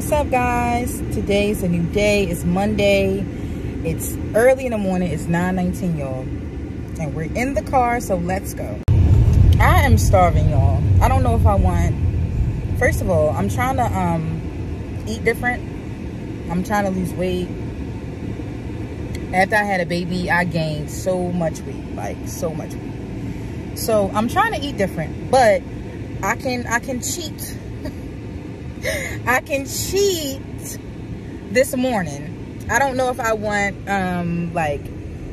what's up guys? Today's a new day. It's monday. It's early in the morning. It's 9 19 y'all. And we're in the car so let's go. I am starving y'all. I don't know if i want first of all i'm trying to um eat different. I'm trying to lose weight. After i had a baby i gained so much weight like so much weight. So i'm trying to eat different but i can i can cheat I can cheat this morning. I don't know if I want um like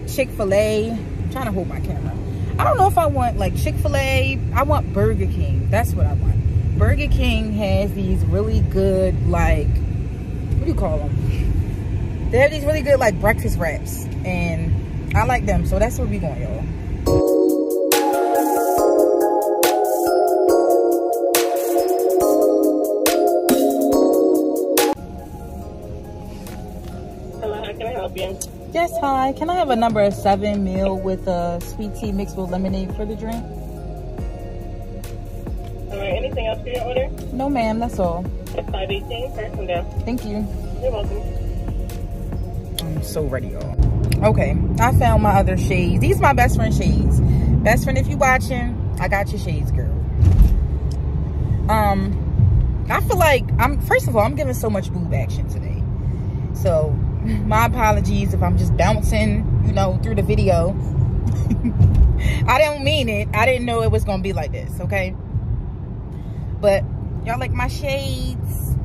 Chick-fil-A. I'm trying to hold my camera. I don't know if I want like Chick-fil-A. I want Burger King. That's what I want. Burger King has these really good like what do you call them? They have these really good like breakfast wraps and I like them. So that's where we going, y'all. Yes, hi. Can I have a number of seven meal with a sweet tea mixed with lemonade for the drink? All right, anything else for your order? No, ma'am, that's all. It's 518, person down. Thank you. You're welcome. I'm so ready, y'all. Okay, I found my other shades. These are my best friend shades. Best friend, if you watching, I got your shades, girl. Um, I feel like I'm, first of all, I'm giving so much boob action today. So my apologies if I'm just bouncing, you know, through the video. I don't mean it. I didn't know it was going to be like this, okay? But y'all like my shades?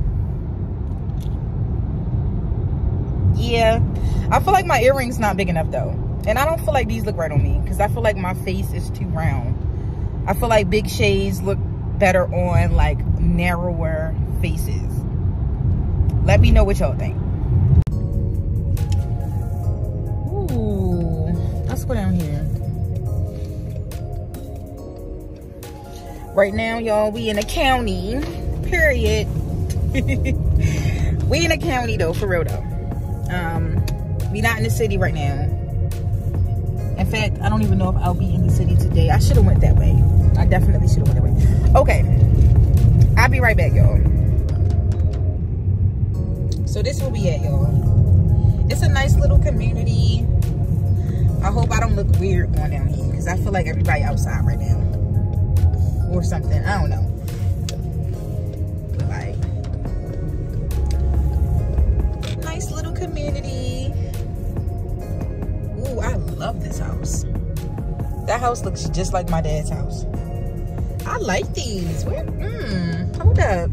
Yeah. I feel like my earring's not big enough though. And I don't feel like these look right on me because I feel like my face is too round. I feel like big shades look better on like narrower faces. Let me know what y'all think. Let's go down here. Right now, y'all, we in a county, period. we in a county though, for real though. Um, we not in the city right now. In fact, I don't even know if I'll be in the city today. I should have went that way. I definitely should have went that way. Okay, I'll be right back, y'all. So this will be it, y'all. It's a nice little community. I hope I don't look weird going down here because I feel like everybody outside right now. Or something. I don't know. Like, nice little community. Ooh, I love this house. That house looks just like my dad's house. I like these. Where? Mmm. Hold up.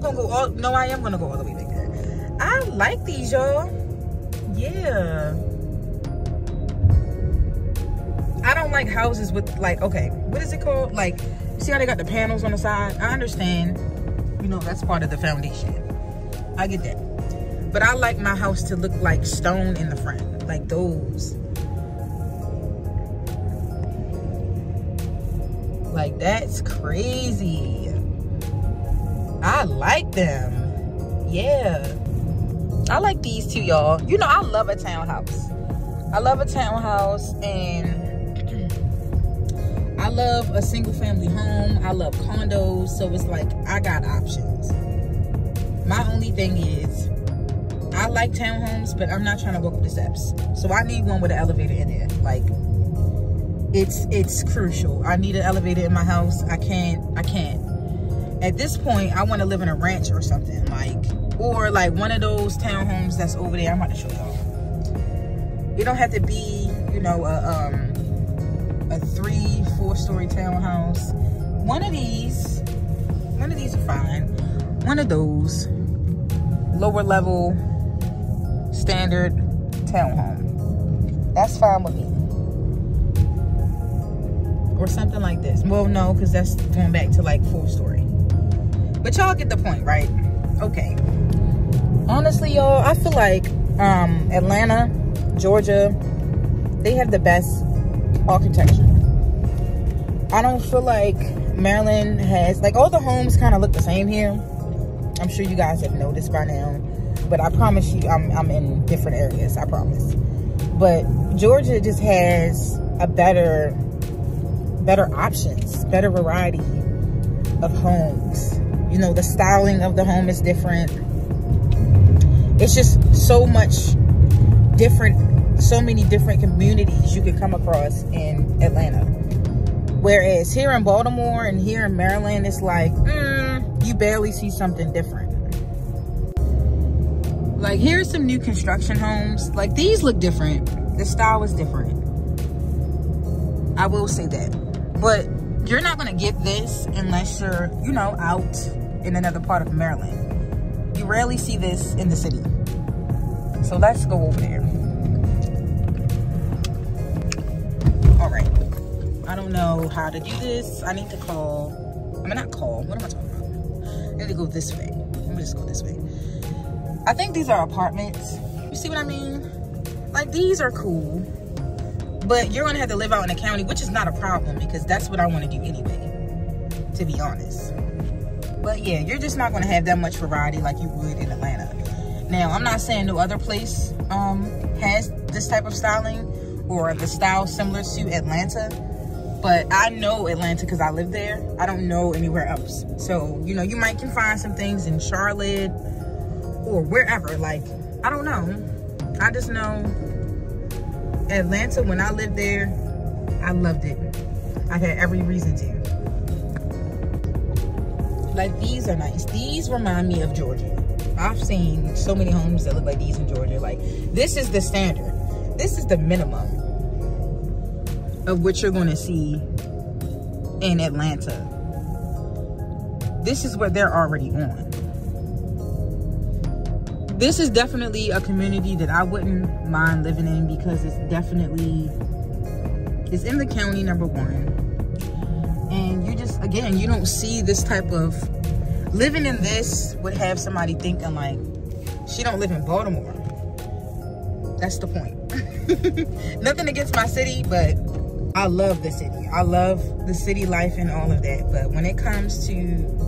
Not gonna go all no i am gonna go all the way back. There i like these y'all. Yeah. I don't like houses with like okay what is it called? Like see how they got the panels on the side? I understand. You know that's part of the foundation. I get that. But i like my house to look like stone in the front like those. Like that's crazy I like them. Yeah. I like these two, y'all. You know, I love a townhouse. I love a townhouse and I love a single family home. I love condos. So it's like, I got options. My only thing is, I like townhomes, but I'm not trying to walk up the steps. So I need one with an elevator in there. Like, it's it's crucial. I need an elevator in my house. I can't, I can't at this point, I want to live in a ranch or something like, or like one of those townhomes that's over there. I'm about to show y'all. It don't have to be, you know, a, um, a three, four story townhouse. One of these, one of these are fine. One of those lower level standard townhome. That's fine with me. Or something like this. Well, no, because that's going back to like four story. But y'all get the point, right? Okay. Honestly, y'all, I feel like um, Atlanta, Georgia, they have the best architecture. I don't feel like Maryland has, like all the homes kind of look the same here. I'm sure you guys have noticed by now. But I promise you, I'm, I'm in different areas, I promise. But Georgia just has a better better options, better variety of homes. Know, the styling of the home is different. It's just so much different, so many different communities you could come across in Atlanta. Whereas here in Baltimore and here in Maryland, it's like, mm, you barely see something different. Like here's some new construction homes. Like these look different. The style is different. I will say that. But you're not gonna get this unless you're, you know, out in another part of Maryland. You rarely see this in the city. So let's go over there. All right. I don't know how to do this. I need to call. I mean, not call. What am I talking about? I need to go this way. Let me just go this way. I think these are apartments. You see what I mean? Like these are cool, but you're gonna have to live out in the county, which is not a problem because that's what I wanna do anyway, to be honest. But yeah, you're just not gonna have that much variety like you would in Atlanta. Now, I'm not saying no other place um, has this type of styling or the style similar to Atlanta, but I know Atlanta because I live there. I don't know anywhere else. So, you know, you might can find some things in Charlotte, or wherever. Like, I don't know. I just know Atlanta, when I lived there, I loved it. I had every reason to. Like, these are nice. These remind me of Georgia. I've seen so many homes that look like these in Georgia. Like, this is the standard. This is the minimum of what you're going to see in Atlanta. This is what they're already on this is definitely a community that I wouldn't mind living in because it's definitely it's in the county number one again you don't see this type of living in this would have somebody thinking like she don't live in Baltimore that's the point nothing against my city but I love the city I love the city life and all of that but when it comes to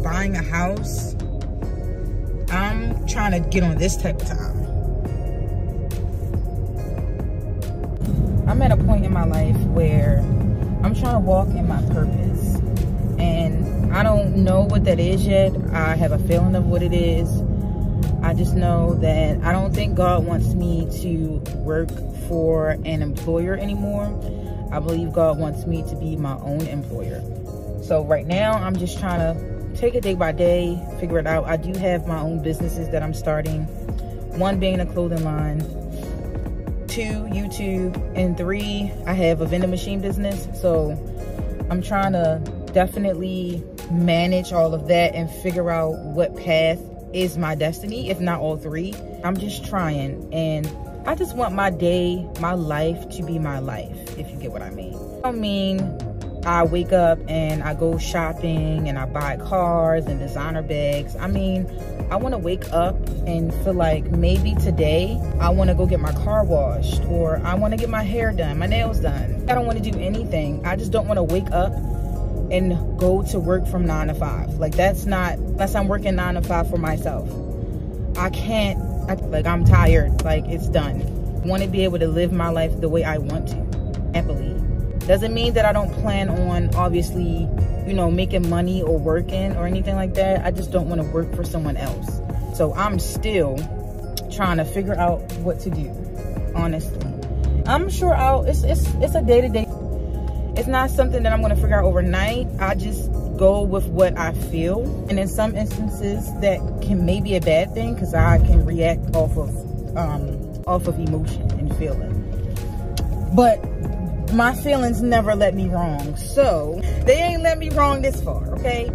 buying a house I'm trying to get on this type of time. I'm at a point in my life where I'm trying to walk in my purpose. I don't know what that is yet. I have a feeling of what it is. I just know that I don't think God wants me to work for an employer anymore. I believe God wants me to be my own employer. So right now, I'm just trying to take it day by day, figure it out. I do have my own businesses that I'm starting. One being a clothing line, two, YouTube, and three, I have a vending machine business. So I'm trying to definitely manage all of that and figure out what path is my destiny, if not all three. I'm just trying and I just want my day, my life to be my life, if you get what I mean. I don't mean I wake up and I go shopping and I buy cars and designer bags. I mean, I want to wake up and feel like maybe today I want to go get my car washed or I want to get my hair done, my nails done. I don't want to do anything. I just don't want to wake up and go to work from nine to five. Like that's not, unless I'm working nine to five for myself. I can't, I, like I'm tired, like it's done. I want to be able to live my life the way I want to, happily. Doesn't mean that I don't plan on obviously, you know, making money or working or anything like that. I just don't want to work for someone else. So I'm still trying to figure out what to do, honestly. I'm sure I'll, it's, it's, it's a day-to-day. -day. It's not something that I'm going to figure out overnight. I just go with what I feel. And in some instances that can maybe a bad thing because I can react off of, um, off of emotion and feeling. But my feelings never let me wrong. So they ain't let me wrong this far, okay?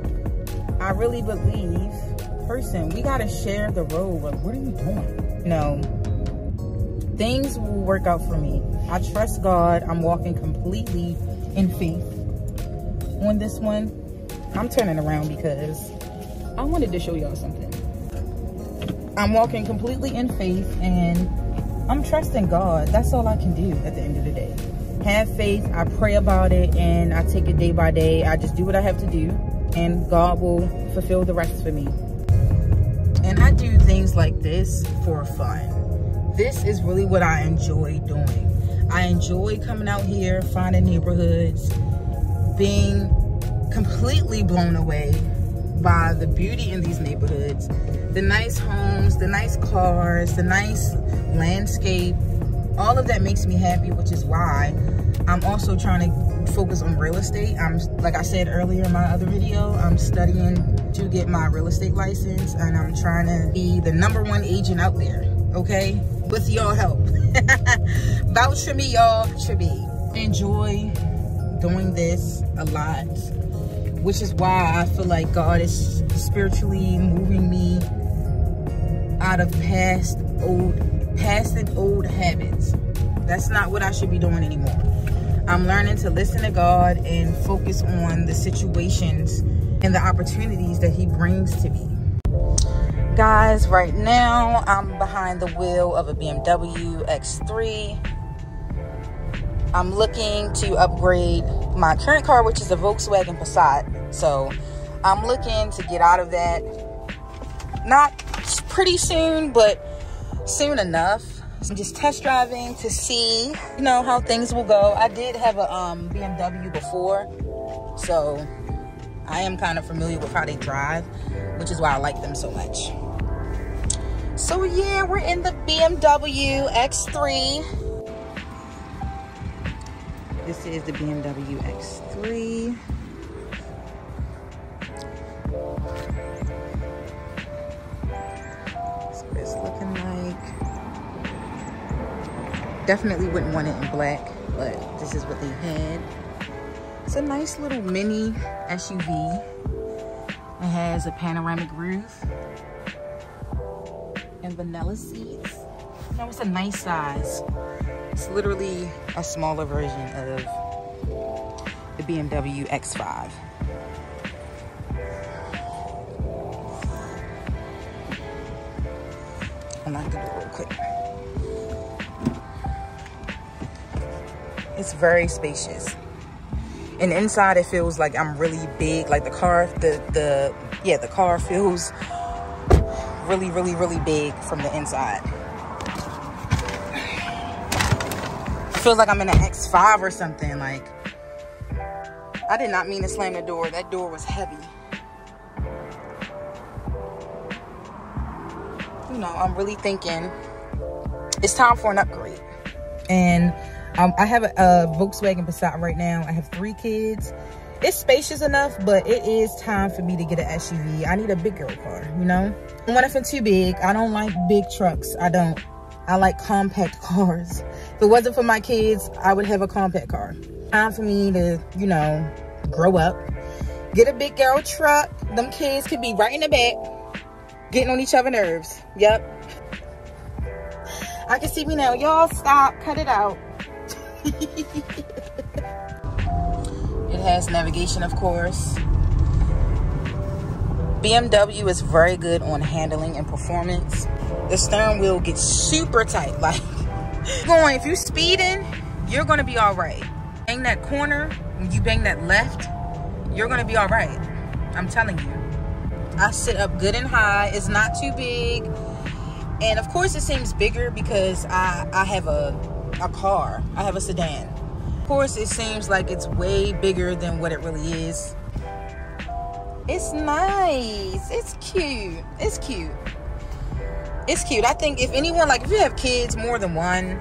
I really believe, person, we gotta share the road. Like, what are you doing? No, things will work out for me. I trust God. I'm walking completely in faith on this one. I'm turning around because I wanted to show y'all something. I'm walking completely in faith and I'm trusting God. That's all I can do at the end of the day have faith. I pray about it and I take it day by day. I just do what I have to do and God will fulfill the rest for me. And I do things like this for fun. This is really what I enjoy doing. I enjoy coming out here, finding neighborhoods, being completely blown away by the beauty in these neighborhoods. The nice homes the nice cars the nice landscape all of that makes me happy which is why i'm also trying to focus on real estate. I'm like i said earlier in my other video i'm studying to get my real estate license and i'm trying to be the number one agent out there okay? With your help vouch for me y'all should be enjoy doing this a lot which is why I feel like God is spiritually moving me out of past old, past and old habits. That's not what I should be doing anymore. I'm learning to listen to God and focus on the situations and the opportunities that he brings to me. Guys, right now I'm behind the wheel of a BMW X3 I'm looking to upgrade my current car, which is a Volkswagen Passat. So I'm looking to get out of that. Not pretty soon, but soon enough. I'm just test driving to see, you know, how things will go. I did have a um, BMW before, so I am kind of familiar with how they drive, which is why I like them so much. So yeah, we're in the BMW X3. This is the BMW X3. That's what it's looking like. Definitely wouldn't want it in black, but this is what they had. It's a nice little mini SUV. It has a panoramic roof and vanilla seats. That was a nice size. It's literally a smaller version of the BMW X5. I'm not gonna do it real quick. It's very spacious. And inside it feels like I'm really big. Like the car, the, the, yeah, the car feels really, really, really big from the inside. feels like I'm in an X5 or something. Like, I did not mean to slam the door. That door was heavy. You know, I'm really thinking it's time for an upgrade. And um, I have a, a Volkswagen Passat right now. I have three kids. It's spacious enough, but it is time for me to get an SUV. I need a big girl car, you know? What if it's too big? I don't like big trucks. I don't. I like compact cars. If it wasn't for my kids, I would have a compact car. Time for me to, you know, grow up. Get a big girl truck. Them kids could be right in the back, getting on each other's nerves. Yep. I can see me now. Y'all stop. Cut it out. has navigation, of course. BMW is very good on handling and performance. The steering wheel gets super tight. Like, going, if you're speeding, you're gonna be all right. Bang that corner, when you bang that left, you're gonna be all right. I'm telling you. I sit up good and high. It's not too big. And of course it seems bigger because I, I have a, a car. I have a sedan. Course it seems like it's way bigger than what it really is. It's nice. It's cute. It's cute it's cute. I think if anyone like if you have kids more than one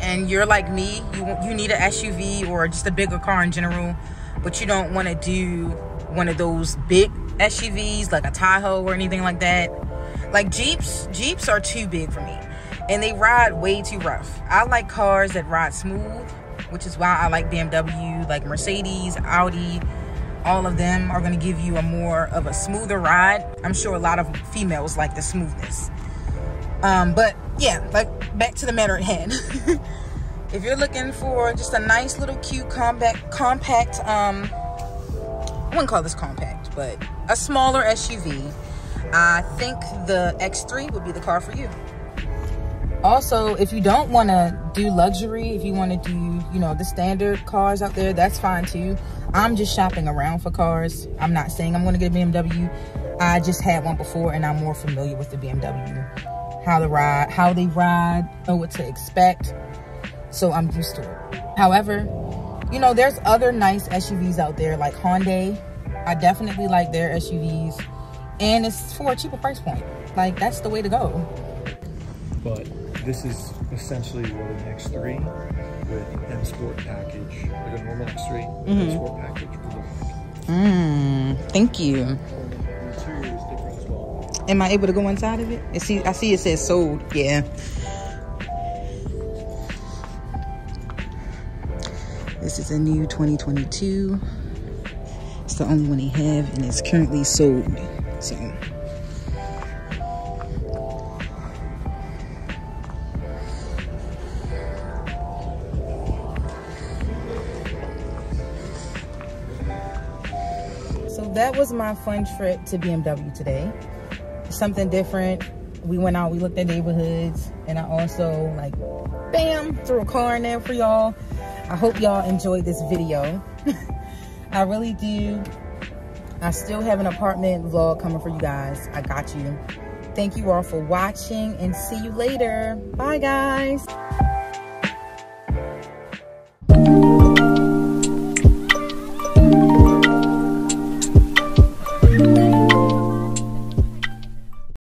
and you're like me, you you need an SUV or just a bigger car in general, but you don't want to do one of those big SUVs like a Tahoe or anything like that. Like Jeeps, Jeeps are too big for me. And they ride way too rough. I like cars that ride smooth, which is why I like BMW, like Mercedes, Audi, all of them are going to give you a more of a smoother ride. I'm sure a lot of females like the smoothness. Um, but yeah, like back to the matter at hand. if you're looking for just a nice little cute compact, compact, um, I wouldn't call this compact, but a smaller SUV, I think the X3 would be the car for you. Also, if you don't want to do luxury, if you want to do, you know, the standard cars out there, that's fine too. I'm just shopping around for cars. I'm not saying I'm going to get a BMW. I just had one before and I'm more familiar with the BMW. How to ride, how they ride, know what to expect. So I'm used to it. However, you know, there's other nice SUVs out there like Hyundai. I definitely like their SUVs. And it's for a cheaper price point. Like, that's the way to go. But this is essentially what an X3 with M Sport package, like a normal X3 with M mm-hmm. Sport package would look like. Mmm, thank you. The interior is different as well. Am I able to go inside of it? I see, I see it says sold. Yeah. This is a new 2022. It's the only one they have, and it's currently sold. So. Was my fun trip to BMW today. Something different. We went out, we looked at neighborhoods, and I also like, bam, threw a car in there for y'all. I hope y'all enjoyed this video. I really do. I still have an apartment vlog coming for you guys. I got you. Thank you all for watching and see you later. Bye guys.